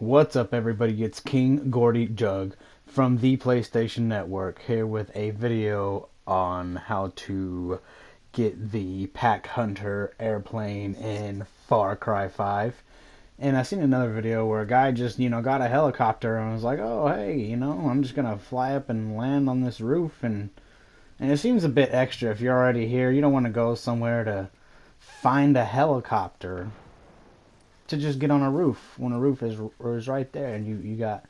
What's up, everybody? It's King Gordy Jugg from the PlayStation Network here with a video on how to get the Pack Hunter airplane in Far Cry 5. And I seen another video where a guy just, you know, got a helicopter and was like, "Oh, hey, you know, I'm just gonna fly up and land on this roof." And and it seems a bit extra if you're already here. You don't want to go somewhere to find a helicopter to just get on a roof when a roof is is right there and you you got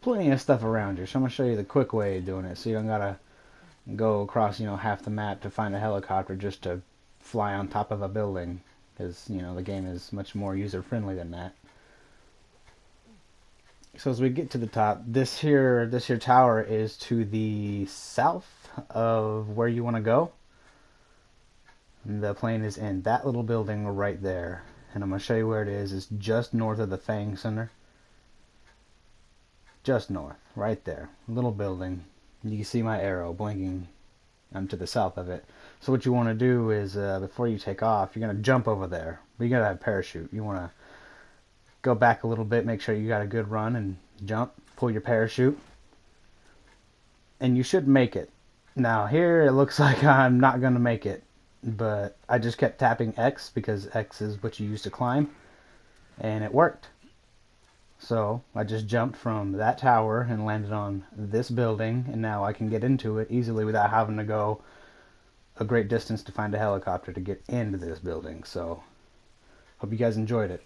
plenty of stuff around you. So I'm gonna show you the quick way of doing it, so you don't gotta go across you know half the map to find a helicopter just to fly on top of a building, because you know the game is much more user friendly than that. So as we get to the top, this here this here tower is to the south of where you want to go. The plane is in that little building right there and I'm going to show you where it is. It's just north of the Fang Center. Just north, right there. Little building. You can see my arrow blinking I'm to the south of it. So what you want to do is, uh, before you take off, you're going to jump over there. But you got to have a parachute. You want to go back a little bit, make sure you got a good run, and jump, pull your parachute. And you should make it. Now here it looks like I'm not going to make it but I just kept tapping X because X is what you use to climb, and it worked. So I just jumped from that tower and landed on this building, and now I can get into it easily without having to go a great distance to find a helicopter to get into this building. So hope you guys enjoyed it.